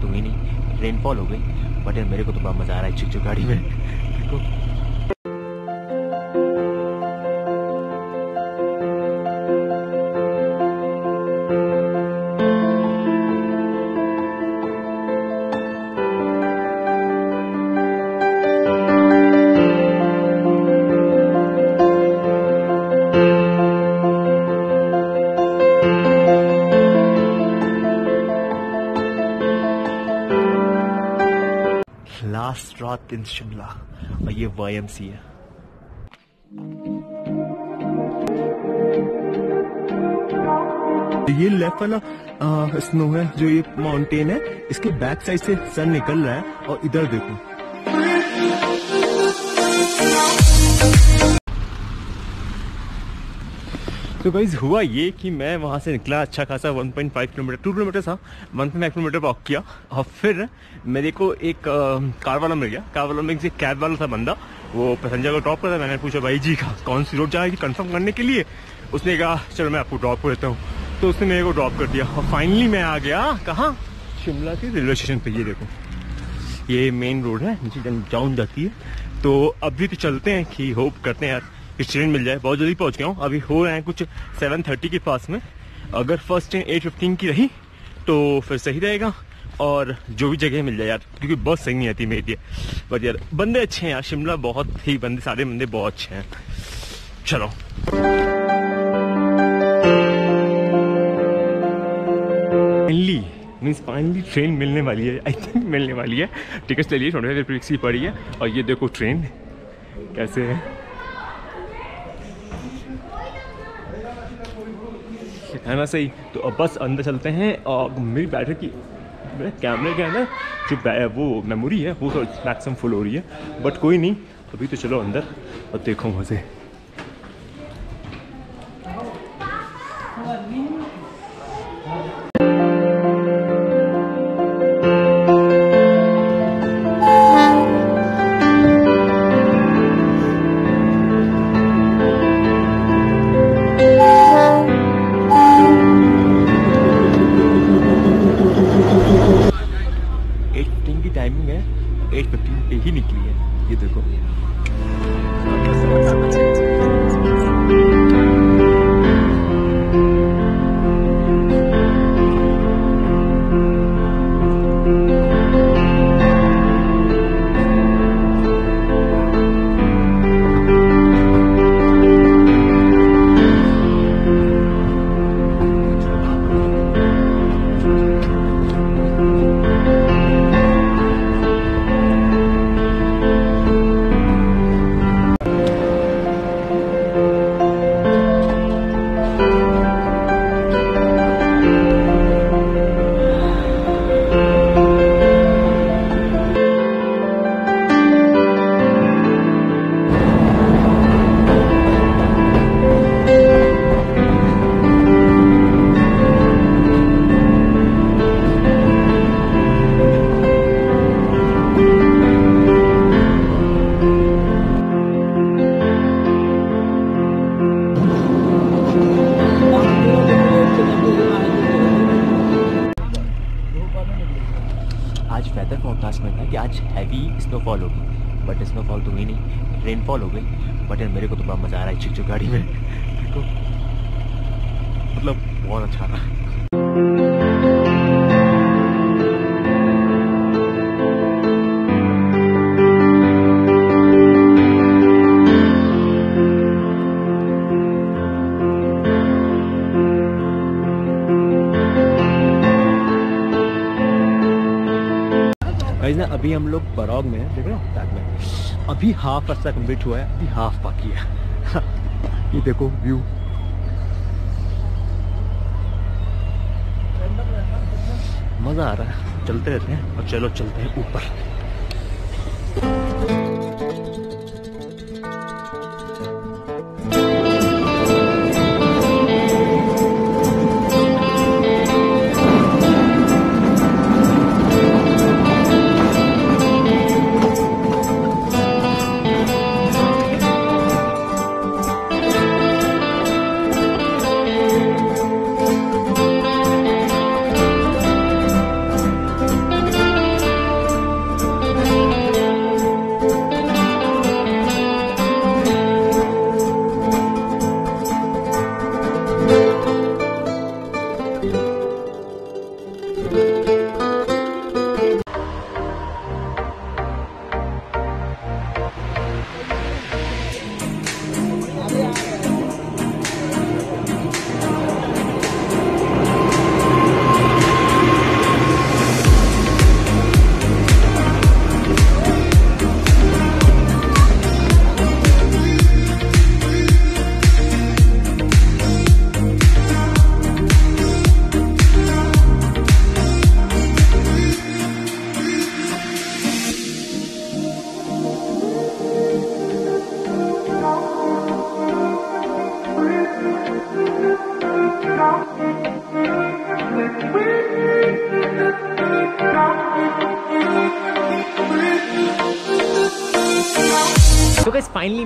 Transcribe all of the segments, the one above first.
तो हुई नहीं। रेनफॉल हो गई बट यार मेरे को तो बड़ा मज़ा आ रहा है। चिक गाड़ी में देखो। लास्ट रात इन शिमला। और ये वाई एम सी है। ये लेफ़्ट वाला स्नो है, जो ये माउंटेन है, इसके बैक साइड से सन निकल रहा है, और इधर देखो। तो गाइज़ हुआ ये कि मैं वहाँ से निकला अच्छा खासा 1.5 किलोमीटर टू किलोमीटर था। 1.5 किलोमीटर वॉक किया और फिर मेरे को एक अ, कार वाला मिल गया। कार वाला में एक कैब वाला था बंदा। वो पैसेंजर को ड्रॉप करता मैंने पूछा भाई जी कौन सी रोड जाएगी? कंफर्म करने के लिए? उसने कहा चलो मैं आपको ड्रॉप कर देता हूँ। तो उसने मेरे को ड्रॉप कर दिया और फाइनली मैं आ गया कहाँ? शिमला के रेलवे स्टेशन पर ये देखो ये मेन रोड है नीचे जाती है। तो अभी तो चलते हैं कि होप करते हैं यार। ट्रेन मिल जाए। बहुत जल्दी पहुँच गया हूँ। अभी हो रहे हैं कुछ 7:30 के पास में। अगर फ़र्स्ट ट्रेन 8:15 की रही तो फिर सही रहेगा और जो भी जगह मिल जाए यार, क्योंकि बस सही नहीं आती मेरे लिए। बट यार, बंदे अच्छे हैं यार, शिमला बहुत ही बंदे, सारे बंदे बहुत अच्छे हैं। चलो। फाइनली मीन्स फाइनली ट्रेन मिलने वाली है। आई थिंक मिलने वाली है। टिकट ले लिए की पड़ी है। और ये देखो ट्रेन कैसे है। है ना सही? तो अब बस अंदर चलते हैं और मेरी बैटरी की मेरे कैमरे के अंदर जो वो मेमोरी है, वो तो मैक्सिमम फुल हो रही है बट कोई नहीं। अभी तो चलो अंदर और देखो मज़े। फिफ्टीन की टाइमिंग है एट फिफ्टीन पे ही निकली है। ये देखो। आज हैवी स्नोफॉल होगी बट स्नोफॉल तो हुई नहीं रेनफॉल हो गई बट यार मेरे को तो बड़ा मज़ा आ रहा है चिकचू गाड़ी में। मतलब बहुत अच्छा रहा बरौग में, देख रहे हो बैक में। अभी हाफ़ रास्ता कंप्लीट हुआ है, अभी हाफ़ बाकी है। ये देखो व्यू मज़ा आ रहा है, चलते रहते हैं और चलो, चलते हैं ऊपर।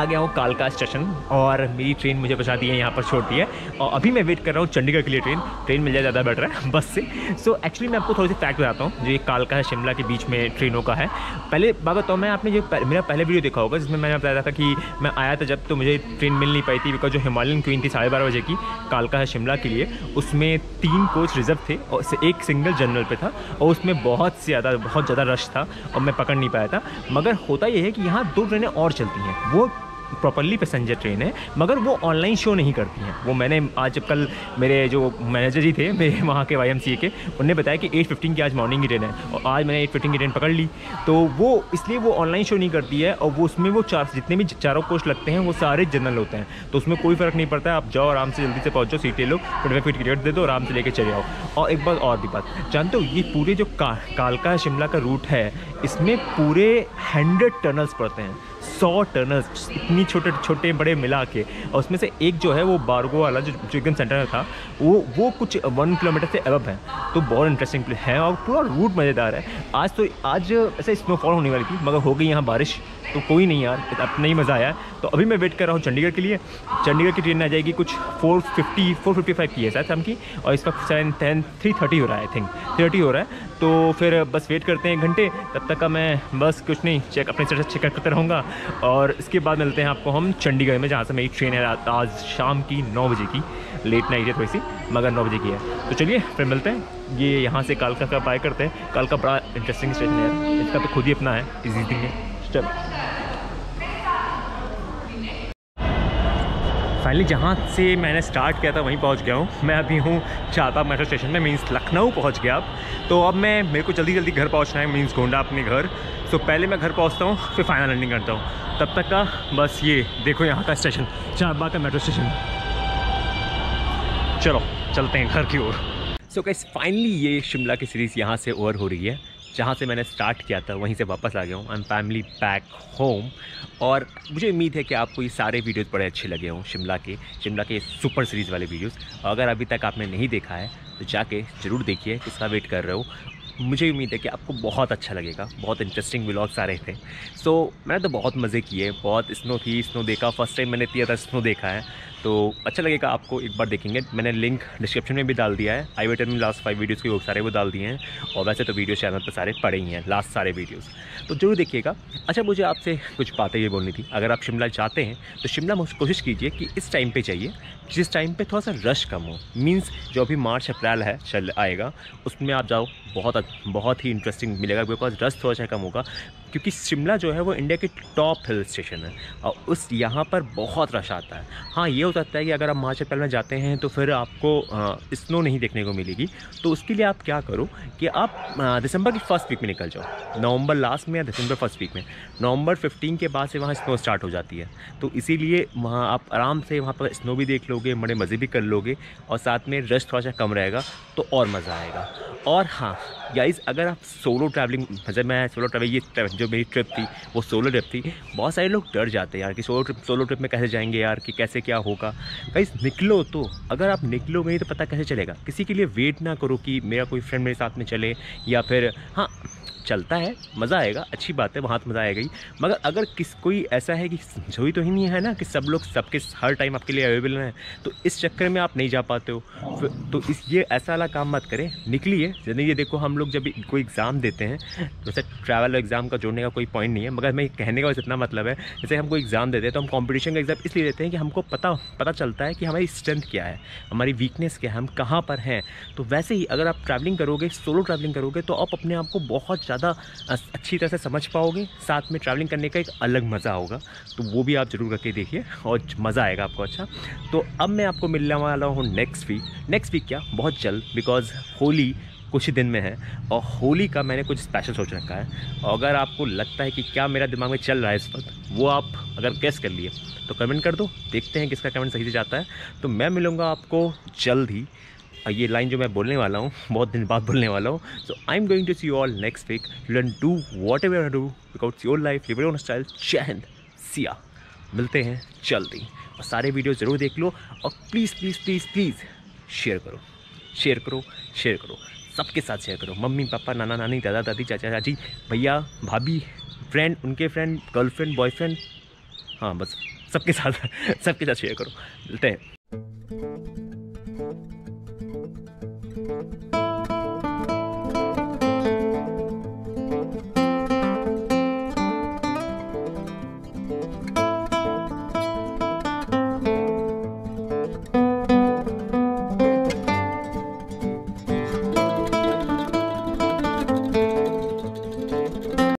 आ गया हूँ कालका स्टेशन और मेरी ट्रेन मुझे दी है, यहाँ पर छोड़ दी है। और अभी मैं वेट कर रहा हूँ चंडीगढ़ के लिए ट्रेन। ट्रेन मिल जाए ज़्यादा बेटर है, बस से। सो एक्चुअली मैं आपको थोड़ी सी फैक्ट बताता हूँ, जो ये कालका है, शिमला के बीच में ट्रेनों का है। पहले बात बताऊँ, मैं आपने जो मेरा पहले वीडियो देखा होगा, जिसमें मैंने बताया था कि मैं आया था जब तो मुझे ट्रेन मिल नहीं पाई थी बिकॉज़ जो हिमालयन क्वीन थी साढ़े बारह बजे की, कालका है, शिमला के लिए, उसमें तीन कोच रिज़र्व थे, और एक सिंगल जनरल पे था, और उसमें बहुत से ज़्यादा, बहुत ज़्यादा रश था, और मैं पकड़ नहीं पाया था। मगर होता यह है कि यहाँ दो ट्रेनें और चलती हैं, वो प्रॉपरली पैसेंजर ट्रेन है मगर वो ऑनलाइन शो नहीं करती हैं। वो मैंने आज कल मेरे जो मैनेजर जी थे मेरे वहाँ के वाई के उनने बताया कि एट फिफ्टीन की आज मॉर्निंग की ट्रेन है और आज मैंने एट फिफ्टीन की ट्रेन पकड़ ली। तो वो इसलिए वो ऑनलाइन शो नहीं करती है और वो उसमें वो चार जितने भी चारों कोच लगते हैं वो सारे जनरल होते हैं। तो उसमें कोई फ़र्क नहीं पड़ता आप जाओ आराम से जल्दी से पहुँचो सीटें लो ट्वेंटी फाइव टिकट दे दो आराम से लेके चले आओ। और एक बात और भी बात जानते हो ये पूरे जो का, कालका शिमला का रूट है इसमें पूरे हंड्रेड टनल्स पड़ते हैं। सौ टनल्स इतनी छोटे छोटे बड़े मिला के, और उसमें से एक जो है वो बारगो वाला जो चिकन सेंटर था, वो वो कुछ वन किलोमीटर से अब है। तो बहुत इंटरेस्टिंग है और पूरा रूट मज़ेदार है। आज तो आज ऐसे स्नोफॉल होने वाली थी, मगर हो गई यहाँ बारिश। तो कोई नहीं यार, अपना ही मज़ा आया तो अभी मैं वेट कर रहा हूँ चंडीगढ़ के लिए। चंडीगढ़ की ट्रेन आ जाएगी, कुछ four fifty four fifty five की है शायद शाम की और इस वक्त सेवन टेन थ्री थर्टी हो रहा है आई थिंक थर्टी हो रहा है। तो फिर बस वेट करते हैं घंटे, तब तक का मैं बस कुछ नहीं चेक अपने से चेक करते रहूँगा। और इसके बाद मिलते हैं आपको हम चंडीगढ़ में, जहाँ से मेरी ट्रेन है आज शाम की नौ बजे की। लेट नाइट है थोड़ी सी मगर नौ बजे की है। तो चलिए फिर मिलते हैं। ये यहाँ से कालका का बाय करते हैं। कल का बड़ा इंटरेस्टिंग स्टेशन है इसका तो खुद ही अपना है इजी थिंग है चलो। फाइनली जहाँ से मैंने स्टार्ट किया था, वहीं पहुँच गया हूँ। मैं अभी हूँ चाहता मेट्रो स्टेशन में मीन्स लखनऊ पहुँच गया अब। तो अब मैं, मेरे को जल्दी जल्दी घर पहुँचना है मीन्स गोंडा अपने घर। तो पहले मैं घर पहुँचता हूँ, फिर फाइनल लैंडिंग करता हूँ। तब तक का बस ये, देखो यहाँ का स्टेशन चारबाग का मेट्रो स्टेशन चलो, चलते हैं घर की ओर। सो कैसे फाइनली ये शिमला की सीरीज़ यहाँ से ओवर हो रही है। जहाँ से मैंने स्टार्ट किया था वहीं से वापस आ गया हूँ। I am finally back home और मुझे उम्मीद है कि आपको ये सारे वीडियोस बड़े अच्छे लगे हों शिमला के। शिमला के सुपर सीरीज़ वाले वीडियोस अगर अभी तक आपने नहीं देखा है तो जाके ज़रूर देखिए किसका वेट कर रहे हो। मुझे उम्मीद है कि आपको बहुत अच्छा लगेगा बहुत इंटरेस्टिंग व्लॉग्स आ रहे थे। सो so, मैंने तो बहुत मज़े किए बहुत स्नो थी स्नो देखा। फ़र्स्ट टाइम मैंने था स्नो देखा है। तो अच्छा लगेगा आपको एक बार देखेंगे। मैंने लिंक डिस्क्रिप्शन में भी डाल दिया है। आई वेटर में लास्ट फाइव वीडियोज़ के वो सारे वो डाल दिए हैं। और वैसे तो वीडियो चैनल पर सारे पड़े ही हैं लास्ट सारे वीडियोज़ तो ज़रूर देखिएगा। अच्छा मुझे आपसे कुछ बातें ये बोलनी थी। अगर आप शिमला जाते हैं तो शिमला कोशिश कीजिए कि इस टाइम पर जाइए, जिस टाइम पर थोड़ा सा रश कम हो। मीन्स जो अभी मार्च, अप्रैल है, चल आएगा, उसमें आप जाओ। बहुत बहुत ही इंटरेस्टिंग मिलेगा बिकॉज़ रश थोड़ा सा कम होगा। क्योंकि शिमला जो है वो इंडिया के टॉप हिल स्टेशन है और उस यहाँ पर बहुत रश आता है। हाँ ये हो सकता है कि अगर आप मार्च अप्रैल में जाते हैं तो फिर आपको स्नो नहीं देखने को मिलेगी। तो उसके लिए आप क्या करो कि आप दिसंबर की फ़र्स्ट वीक में निकल जाओ। नवंबर लास्ट में या दिसंबर फ़र्स्ट वीक में। नवंबर फिफ्टीन के बाद से वहाँ स्नो स्टार्ट हो जाती है। तो इसीलिए वहाँ आप आराम से वहाँ पर स्नो भी देख लोगे बड़े मज़े भी कर लोगे और साथ में रश थोड़ा सा कम रहेगा तो और मज़ा आएगा। और हाँ गाइज़ अगर आप सोलो ट्रैवलिंग जब मैं सोलो ट्रैवल ये जो मेरी ट्रिप थी, वो सोलो ट्रिप थी। बहुत सारे लोग डर जाते हैं यार कि सोलो ट्रिप सोलो ट्रिप में कैसे जाएँगे यार, कि कैसे क्या होगा। भाई निकलो तो। अगर आप निकलोगे तो पता कैसे चलेगा। किसी के लिए वेट ना करो कि मेरा कोई फ्रेंड मेरे साथ में चले, या फिर हाँ चलता है, मज़ा आएगा, अच्छी बात है वहाँ तो मज़ा आएगा ही। मगर अगर किस, कोई ऐसा है कि जोई तो ही नहीं है ना, कि सब लोग सबके हर टाइम आपके लिए अवेलेबल हैं तो इस चक्कर में आप नहीं जा पाते हो। तो इस, ये ऐसा वाला काम मत करें, निकलिए। जैसे ये देखो, हम लोग जब कोई एग्ज़ाम देते हैं, जैसे ट्रैवल एग्ज़ाम का जोड़ने का कोई पॉइंट नहीं है, मगर मैं कहने का इतना मतलब है, जैसे हम कोई एग्ज़ाम देते हैं तो हम कॉम्पिटिशन का एग्ज़ाम इसलिए देते हैं कि हमको पता पता चलता है कि हमारी स्ट्रेंथ क्या है, हमारी वीकनेस क्या है, हम कहाँ पर हैं। तो वैसे ही अगर आप ट्रैवलिंग करोगे सोलो ट्रैवलिंग करोगे तो आप अपने आप को बहुत ज़्यादा अच्छी तरह से समझ पाओगे। साथ में ट्रैवलिंग करने का एक अलग मज़ा होगा। तो वो भी आप ज़रूर करके देखिए और मज़ा आएगा आपको अच्छा? तो अब मैं आपको मिलने वाला हूँ नेक्स्ट वीक नेक्स्ट वीक क्या? बहुत जल्द बिकॉज़ होली कुछ ही दिन में है और होली का मैंने कुछ स्पेशल सोच रखा है। और अगर आपको लगता है कि क्या मेरा दिमाग में चल रहा है इस वक्त, वो आप अगर गैस कर लिए तो कमेंट कर दो। देखते हैं किसका कमेंट सही से जाता है। तो मैं मिलूँगा आपको जल्द ही। ये लाइन जो मैं बोलने वाला हूँ, बहुत दिन बाद बोलने वाला हूँ। So I am going to see all next week you can do whatever do because your life live your style चैन सिया मिलते हैं जल्दी। और सारे वीडियो ज़रूर देख लो और please please please please share करो। शेयर करो शेयर करो। सबके साथ शेयर करो। मम्मी, पापा, नाना, नानी, दादा, दादी, चाचा, चाची, भैया, भाभी फ्रेंड उनके फ्रेंड गर्लफ्रेंड बॉयफ्रेंड हाँ बस सबके साथ सबके साथ शेयर करो। मिलते हैं। Música